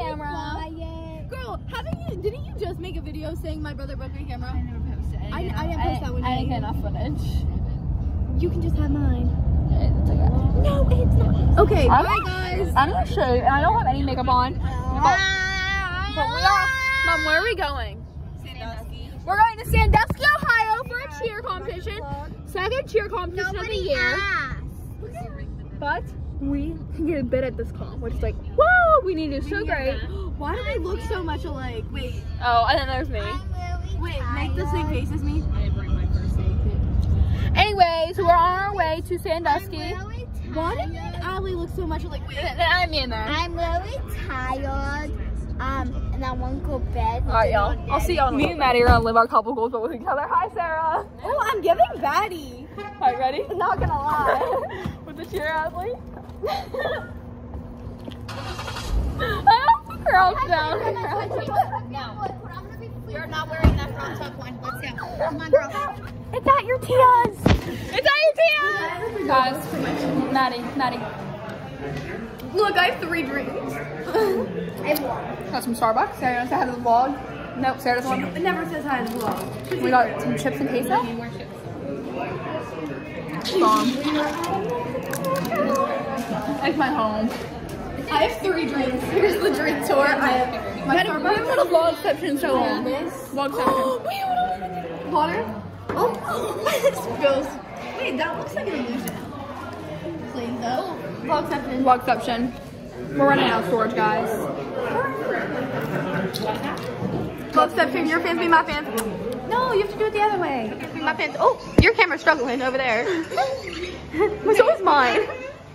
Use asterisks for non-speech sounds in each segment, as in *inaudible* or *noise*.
camera. Girl, haven't you? Didn't you just make a video saying my brother broke my camera? I never posted it. I- I didn't post that one I didn't get enough footage. You can just have mine. It's okay. No, it's not. Okay, I'm bye guys. I'm gonna show you, and I don't have any makeup on. But, but we are. Mom, where are we going? Sandusky. We're going to Sandusky, Ohio for a cheer competition. Second cheer competition of the year. But we can get a bid at this comp, which is like, whoa, we need to do so great. Why do we look so much alike? Wait, Oh, and then there's me. wait, make the same face as me. Anyway, so we're on our way to Sandusky. Why do me and Allie look so much alike? Wait, *laughs* then I'm in there. I'm really tired. Um, and I want to go to bed. All right, y'all. I'll see y'all. Me and Maddie are gonna live our couple goals, but with each other. Hi, Sarah. oh, I'm giving Batty. All right, ready? Not gonna lie. *laughs* with the cheer athlete. *laughs* I crouch down. You're not wearing that front top one. Let's go. Come on, girl. It's at your Tia's. It's at your Tia's. Guys, Maddie, Maddie. Look, I have three drinks. *laughs* I vlog. Got some Starbucks. Sarah wants to have the vlog. Nope, Sarah doesn't want It never says hi in the vlog. We got some chips and queso. Bomb. It's my home. I have three drinks. Here's the drink tour. I have my We haven't had a vlog section so long. This. Oh, vlog section. Wait, what am I Water? Oh, *laughs* it spills. Wait, that looks like an illusion. Please, though. Vlog section. Vlog section. We're running out of storage, guys. Vlog section. Your fans be my fans. No, you have to do it the other way. My fans. Oh, your camera's struggling over there. *laughs* so is mine.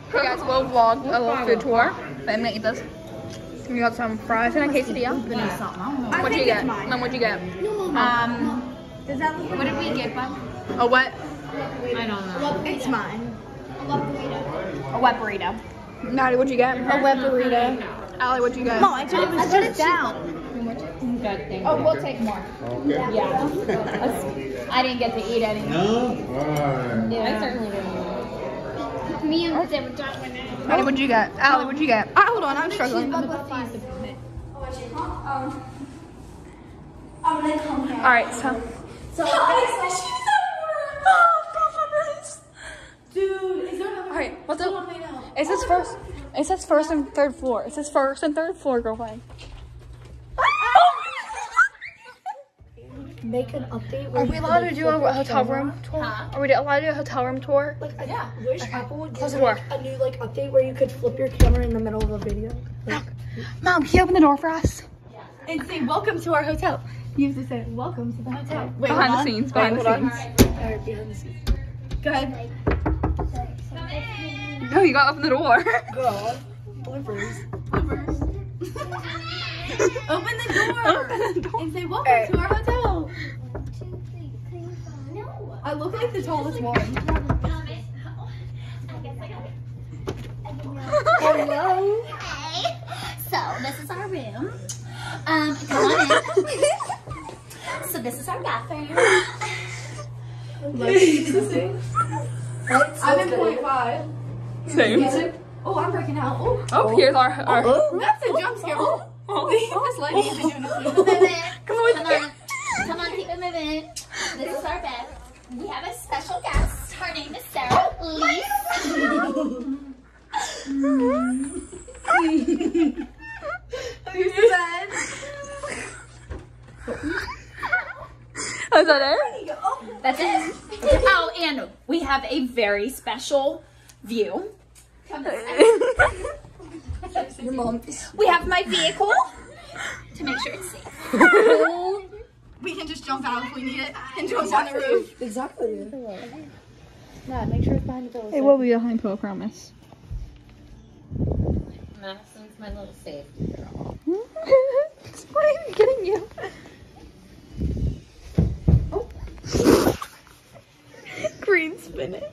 Okay, guys, we'll vlog a little food tour. But I'm gonna eat this. We got some fries and a quesadilla. I What'd you get? it's mine. Mom, what'd you get? Um, Does that look what did we get, bud? A what? I don't know. It's mine. A wet burrito. Maddie, what'd you get? A wet burrito. Allie, what'd you get? No, I told I put it down. Oh, we'll take more. Yeah. *laughs* I didn't get to eat any. No? Alright. I certainly didn't. Me and Jose were talking now. Maddie, what'd you get? Allie, what'd you get? Ah, hold on, I'm struggling. All right, so. *laughs* Dude, is there another? All right, what's up? on, wait, no. It says first. It says first and third floor. It says first and third floor, girlfriend. Make an update. Are we allowed to do a hotel room tour? Are we allowed to do a hotel room tour? Like, I wish Apple would Close give the like, door. a new like update where you could flip your camera in the middle of a video. Like, Mom, can you open the door for us? And say, welcome to our hotel. You have to say, welcome to the hotel. Wait, Behind hold the scenes. Behind the Wait, hold scenes. alright, behind the scenes. Go ahead. No, you gotta open the door. Girl, bloopers. *laughs* Open the door. And say, welcome to our hotel. I look like the tallest one. Hello. Hey. So this is our room. Um, come on in. *laughs* so this is our bathroom. I'm in point five. Same. Oh, I'm breaking out. Oh, Oh, here's our. our that's a jump scare. Oh, oh. *laughs* this lady has been doing this. Keep it. Come on. Come on. Come on, keep it moving. Very special view. Your mom. We have my vehicle to make sure it's safe. We can just jump out if we need it and jump on the roof. Exactly. Nah, make sure it's behind the pillow. It will be behind pillow, promise. Madison's my little safe. Why am I getting you? Oh. Green spinach.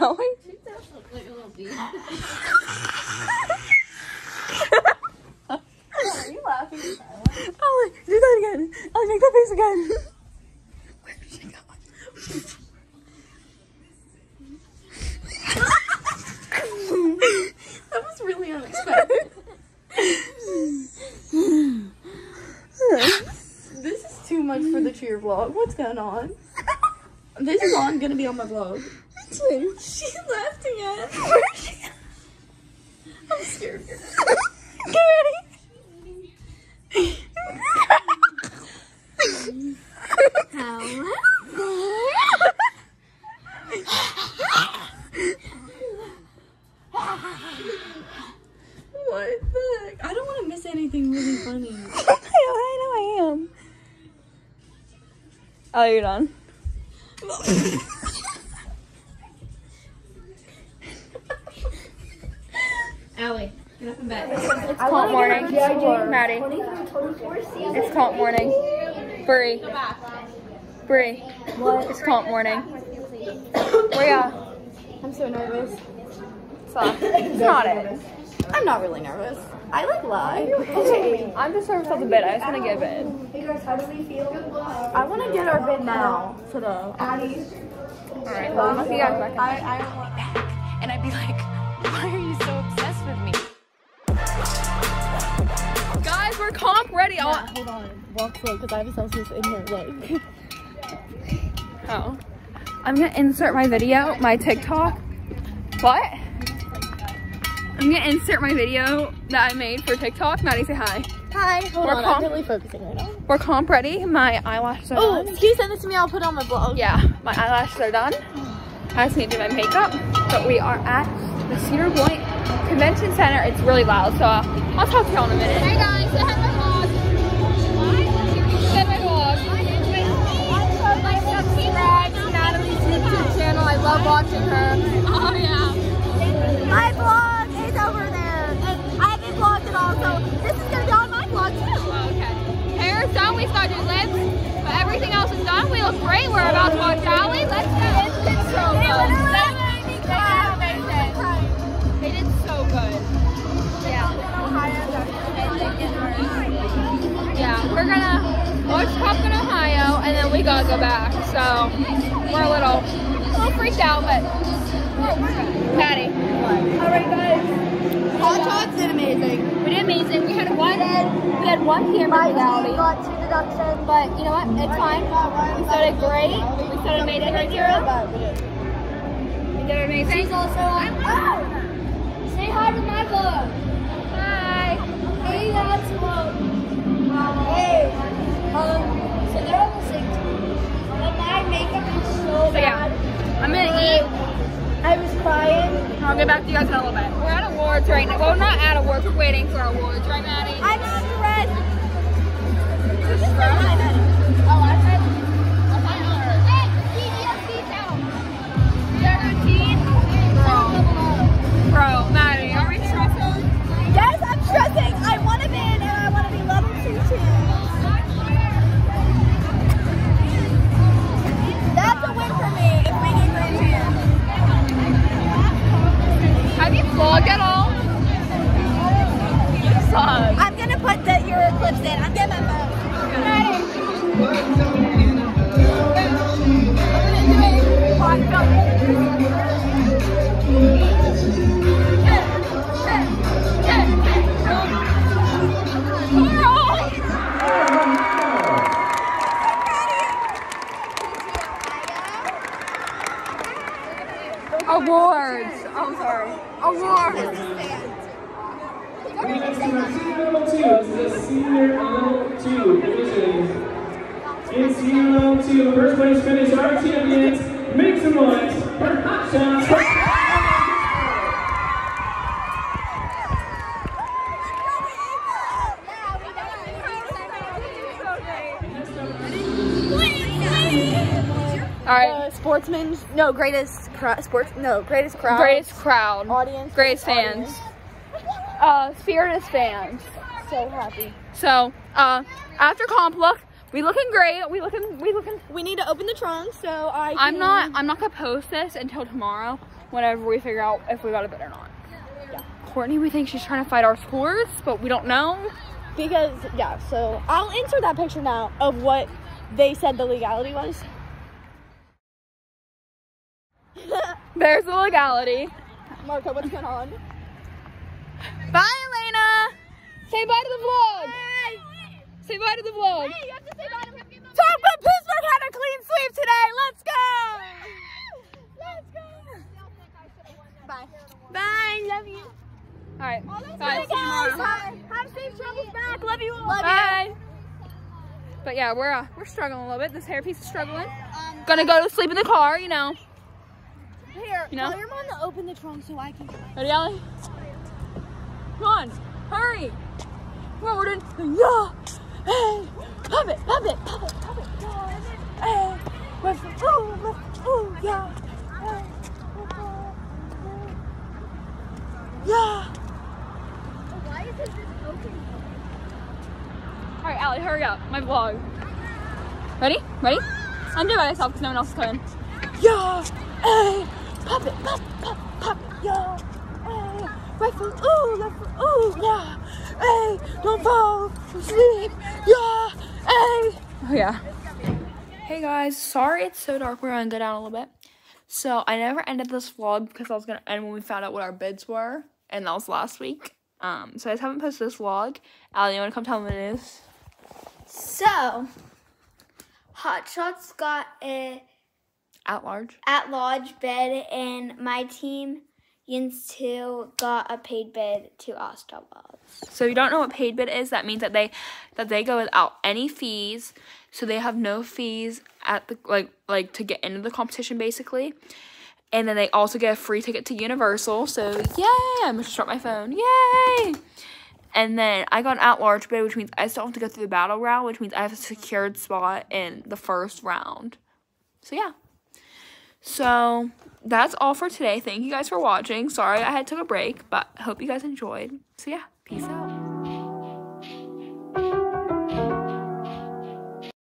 That face again, Allie. Are you laughing? Allie, do that again. Allie, make that face again. She that was really unexpected. this is too much for the cheer vlog. What's going on? This is on gonna be on my vlog. She left again. *laughs* Where is she? I'm scared. Get ready. what the heck? I don't want to miss anything really funny. *laughs* I know I am. Oh, you're done. *laughs* Allie, get up in bed. It's comp morning. Maddie. It's comp morning. Brie. Brie. What? It's comp morning. Where ya? I'm so nervous. Stop. It's not it. I'm not really nervous. I like lie. Okay. I'm just nervous about the bid. I just want to get a bid. Hey guys, how do we feel? I want to get our bid now. Today. Alright, well, I'll see you guys back in I, I don't want and I'd be like, we're comp ready. I'll- oh. Hold on. Walk slow because I have a Celsius in here. Look. Oh. I'm gonna insert my video, my TikTok. What? I'm gonna insert my video that I made for TikTok. Maddie, say hi. Hi. Hold We're on. comp- I'm really focusing right now. We're comp ready. My eyelashes are Oh, done. can you send this to me? I'll put it on my blog. Yeah, my eyelashes are done. I just need to do my makeup. But we are at the Cedar Point Convention Center. It's really loud, so uh, I'll talk to y'all in a minute. Hey guys, hi to my vlog. Say my vlog. Like, subscribe to Natalie's YouTube channel. I love watching her. Oh yeah. My vlog is over there. I haven't vlogged at all, so this is gonna be on my vlog too. Oh, okay. Hair is done. We started lips, Top in Ohio, and then we gotta go back. So we're a little, a little freaked out, but we're, we're good. Patty, Alright guys. Hot Shots did amazing. we did amazing. We had one, we had one camera modality. got two deductions. But you know what? It's fine. We started great. We started amazing right here. We did amazing. She's also on. Say hi to my vlog. Hi. Hey, that's vlog. Hey, um, so they're all listening to. But my makeup is so So yeah, I'm gonna eat. I was crying. I'll get back to you guys in a little bit. We're at awards right now. Well, not at awards. We're waiting for awards, right, Maddie? I'm stressed. I said. Hey, PTSD down. Guaranteed. Bro, Maddie, are we stressing? Yes, I'm stressing. I want to be in and I want to be level two too. No, greatest sports, no, greatest crowd. Greatest crowd. audience. Greatest fans. Uh, Spiritus fans. So happy. So, uh, after comp look, we looking great. We looking, we looking. We need to open the trunk, so I. I'm not, I'm not gonna post this until tomorrow, whenever we figure out if we got a bid or not. Yeah. Courtney, we think she's trying to fight our scores, but we don't know. because yeah. So I'll insert that picture now of what they said the legality was. There's the legality. Marco, what's going on? Bye, Elena. Say bye to the vlog. Say bye to the vlog. you have to say bye to. Talk about Pittsburgh had a clean sweep today. Let's go. Let's go. Bye. Bye. Love you. All right. Bye. Bye, See you tomorrow. guys. Have safe travels back. Love you all. Bye. But yeah, we're uh, we're struggling a little bit. This hairpiece is struggling. Gonna go to sleep in the car, you know. You know? tell your mom to open the trunk so I can. Ready, Allie? Come on, hurry. Come on, we're doing. Yeah. Hey, pop it, pop it, pop it, pop it. Yeah. Hey, left, ooh, left, ooh, yeah. Hey, yeah. Why is it open? All right, Allie, hurry up. My vlog. Ready? Ready? I'm doing it by myself because no one else is coming. Yeah. Hey, pop it, pop, pop, pop it. Yeah. Hey, right foot, ooh, left foot, ooh, yeah. Hey, don't fall asleep. Yeah. Hey. Oh yeah. Hey guys, sorry it's so dark. We're gonna go down a little bit. So I never ended this vlog because I was gonna end when we found out what our bids were, and that was last week. Um, so I just haven't posted this vlog. Allie, you wanna come tell them what it is? So, Hot Shots got a At large. at large bid, and my team, Yins 2, got a paid bid to Oscar Wild. So if you don't know what paid bid is, that means that they that they go without any fees. So they have no fees at the like like to get into the competition basically. And then they also get a free ticket to Universal. So yay! I'm gonna start my phone. Yay! And then I got an at large bid, which means I still have to go through the battle round, which means I have a secured spot in the first round. So yeah. So that's all for today. Thank you guys for watching. Sorry I had took a break, but hope you guys enjoyed. So yeah, peace out.